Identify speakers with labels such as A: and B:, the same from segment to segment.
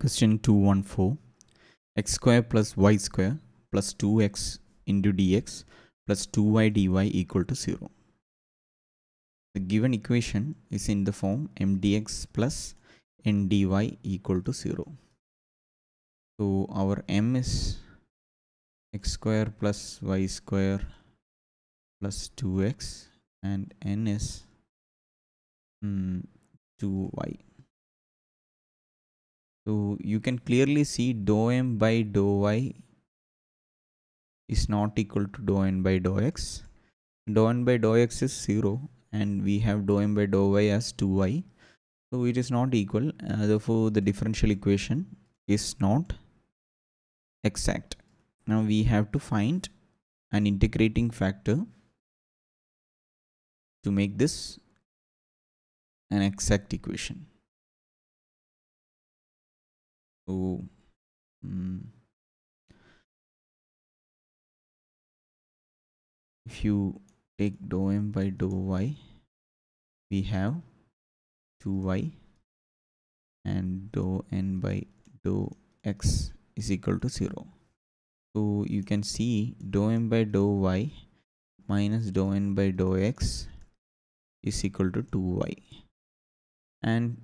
A: Question 214 x square plus y square plus 2x into dx plus 2y dy equal to 0. The given equation is in the form mdx plus ndy equal to 0. So our m is x square plus y square plus 2x and n is mm, 2y. So you can clearly see dou m by dou y is not equal to dou n by dou x. Dou n by dou x is 0 and we have dou m by dou y as 2y. So it is not equal. Uh, therefore the differential equation is not exact. Now we have to find an integrating factor to make this an exact equation. So, mm, if you take dou m by dou y, we have 2y and dou n by dou x is equal to 0. So you can see dou m by dou y minus dou n by dou x is equal to 2y and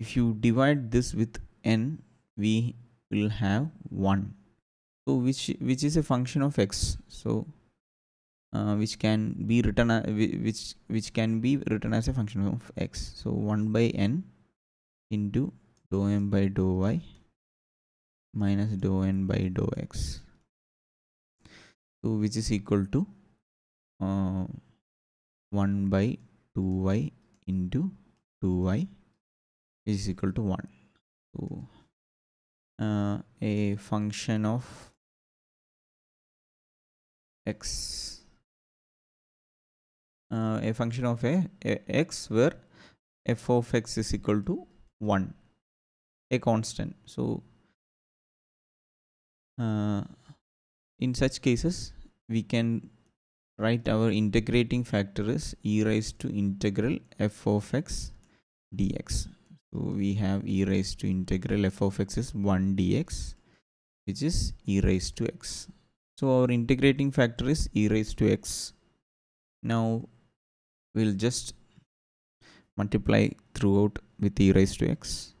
A: if you divide this with n we will have 1 so which which is a function of x. So uh, which can be written uh, which which can be written as a function of x. So 1 by n into dou m by dou y minus dou n by dou x. So which is equal to uh, 1 by 2y into 2y is equal to 1 so uh, a function of x uh, a function of a, a x where f of x is equal to 1 a constant. So uh, in such cases we can write our integrating factor is e raised to integral f of x dx so we have e raised to integral f of x is 1 dx which is e raised to x. So our integrating factor is e raised to x. Now we'll just multiply throughout with e raised to x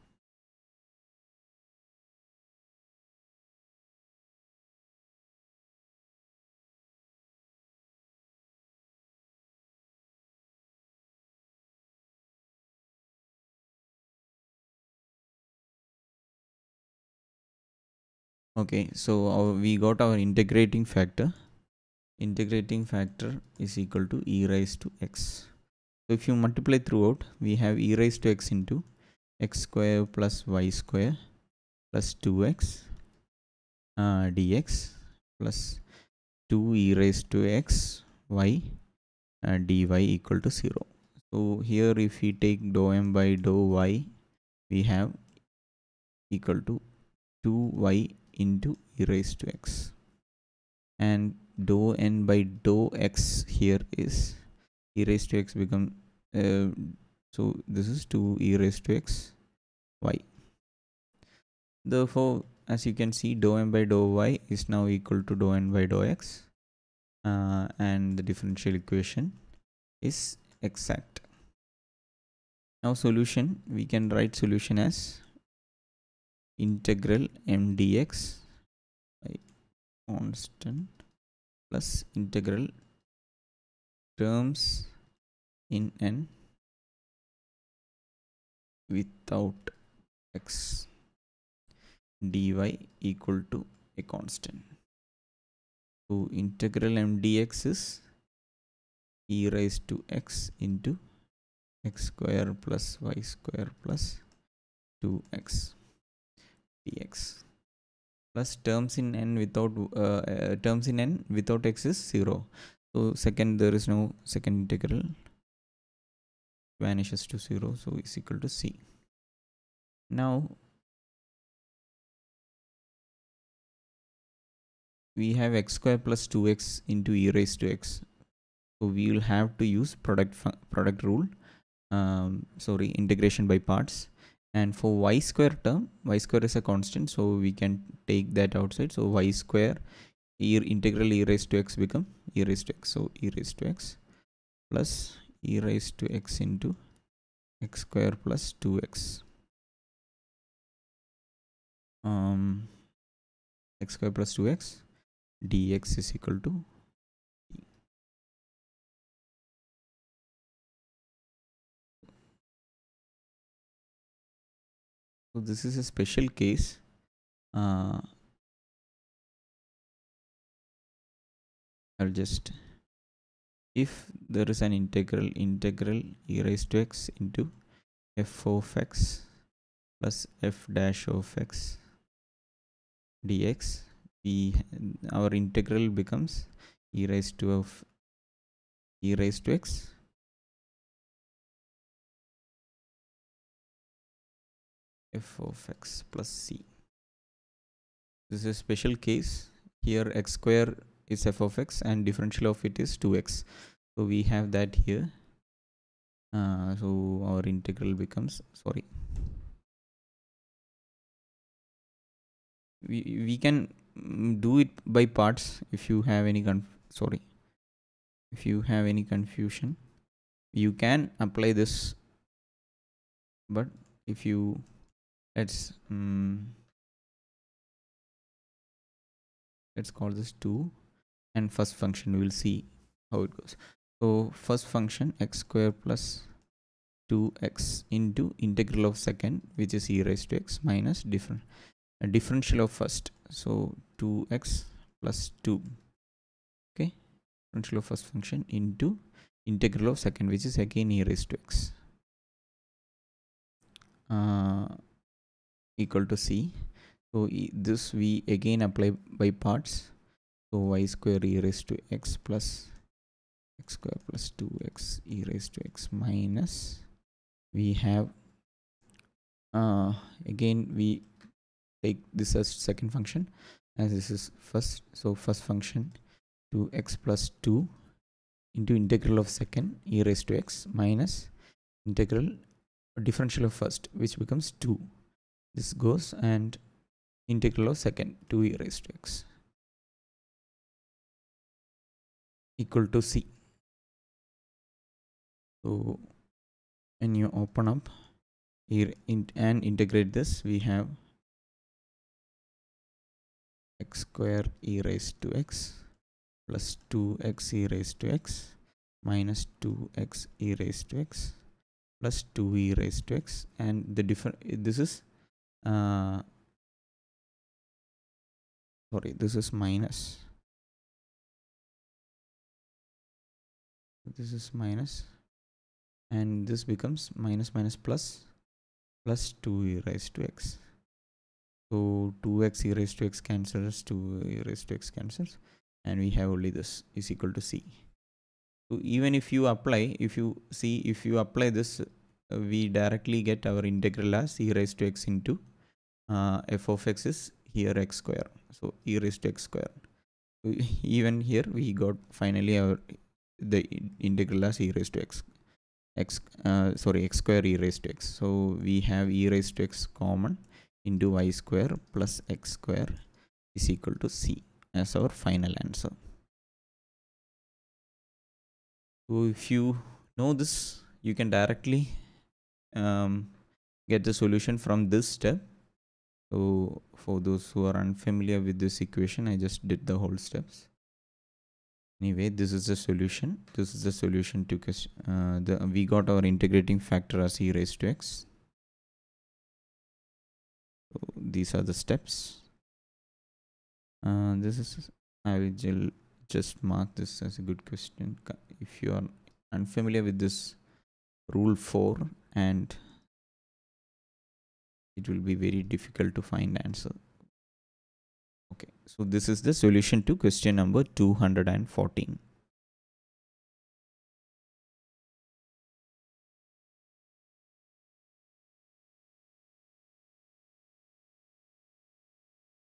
A: okay so our, we got our integrating factor. Integrating factor is equal to e raised to x. So if you multiply throughout we have e raised to x into x square plus y square plus 2x uh, dx plus 2 e raised to x y uh, dy equal to 0 so here if we take dou m by dou y we have equal to 2y into e raised to x. And dou n by dou x here is e raised to x become uh, so this is 2 e raised to x y. Therefore as you can see dou m by dou y is now equal to dou n by dou x uh, and the differential equation is exact. Now solution we can write solution as integral m dx by constant plus integral terms in n without x dy equal to a constant. So integral m dx is e raised to x into x square plus y square plus 2x dx plus terms in n without uh, uh, terms in n without x is 0 so second there is no second integral vanishes to 0 so is equal to c. Now we have x square plus 2x into e raised to x. So we will have to use product product rule um, sorry integration by parts and for y square term y square is a constant so we can take that outside. So y square e integral e raised to x become e raised to x. So e raised to x plus e raised to x into x square plus 2x um x square plus 2x dx is equal to so this is a special case. Uh, I'll just if there is an integral integral e raised to x into f of x plus f dash of x dx we our integral becomes e raised to of e raised to x f of x plus c. This is a special case. Here x square is f of x and differential of it is 2x so we have that here. Uh, so our integral becomes sorry. We, we can do it by parts if you have any sorry. If you have any confusion you can apply this. But if you let's um, let's call this 2 and first function we will see how it goes. So first function x square plus 2x into integral of second which is e raised to x minus different a differential of first. So 2x plus 2 okay? Differential of first function into integral of second which is again e raised to x. Uh, equal to c. So this we again apply by parts. So y square e raised to x plus x square plus 2x e raised to x minus we have uh, again we take this as second function. As this is first so first function 2x plus 2 into integral of second e raised to x minus integral differential of first which becomes 2 this goes and integral of second 2 e raised to x equal to C. So when you open up here in, and integrate this, we have x square e raised to x plus 2x e raised to x minus 2x e raised to x plus 2 e raised to x and the different this is uh, sorry this is minus. This is minus. And this becomes minus minus plus plus 2 e raised to x. So 2x e raised to x cancels 2 e raised to x cancels. And we have only this is equal to c. So even if you apply if you see if you apply this we directly get our integral as e raised to x into uh, f of x is here x square. So e raised to x square. Even here we got finally our the integral as e raised to x x uh, sorry x square e raised to x. So we have e raised to x common into y square plus x square is equal to c as our final answer. So if you know this you can directly um, get the solution from this step. So for those who are unfamiliar with this equation i just did the whole steps. Anyway this is the solution. This is the solution to uh, the we got our integrating factor as e raised to x. So these are the steps. Uh, this is i will just mark this as a good question. If you are unfamiliar with this rule 4 and it will be very difficult to find answer Okay, so this is the solution to question number 214.